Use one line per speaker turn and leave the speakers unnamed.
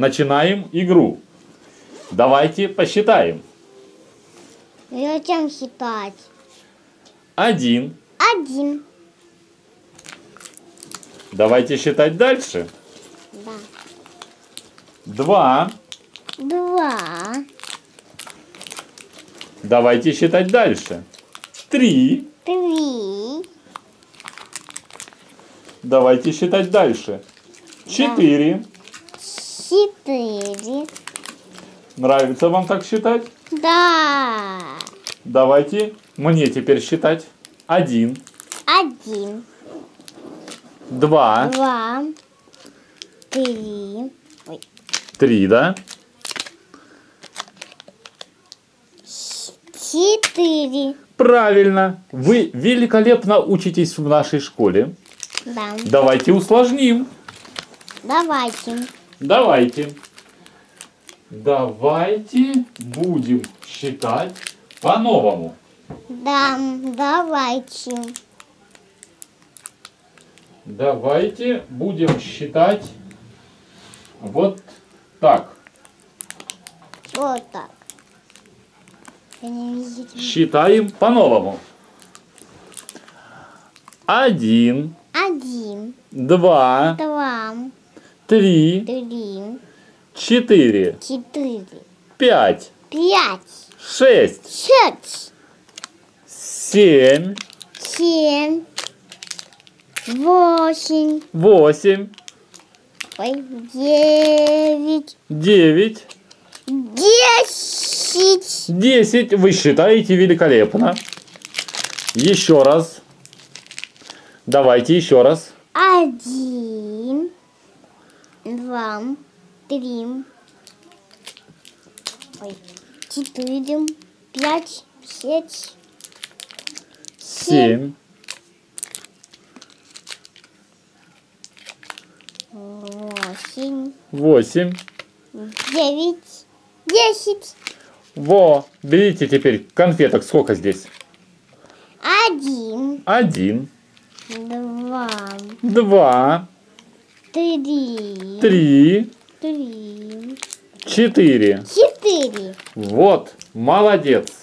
начинаем игру. Давайте посчитаем.
Зачем считать?
Один.
Один.
Давайте считать дальше.
Да.
Два.
Два.
Давайте считать дальше. Три.
Три.
Давайте считать дальше. Четыре.
Четыре.
Нравится вам так считать?
Да.
Давайте мне теперь считать. Один.
Один.
Два.
Два. Три. Ой.
Три, да?
Четыре.
Правильно. Вы великолепно учитесь в нашей школе.
Да.
Давайте усложним.
Давайте.
Давайте. Давайте будем считать по-новому.
Да, давайте.
Давайте будем считать вот так.
Вот так.
Считаем по-новому. Один,
Один,
два,
два,
три,
три,
четыре,
четыре,
пять,
пять,
шесть,
шесть,
семь,
семь, восемь,
восемь,
ой, девять,
девять,
десять,
десять. Вы считаете великолепно. Еще раз. Давайте еще раз.
один, два, три, ой, четыре, пять, шесть,
Семь,
восемь,
восемь.
девять, десять,
Во, берите теперь конфеток. Сколько здесь?
один,
Один,
два,
два,
три,
три,
три,
четыре.
четыре.
Вот, молодец.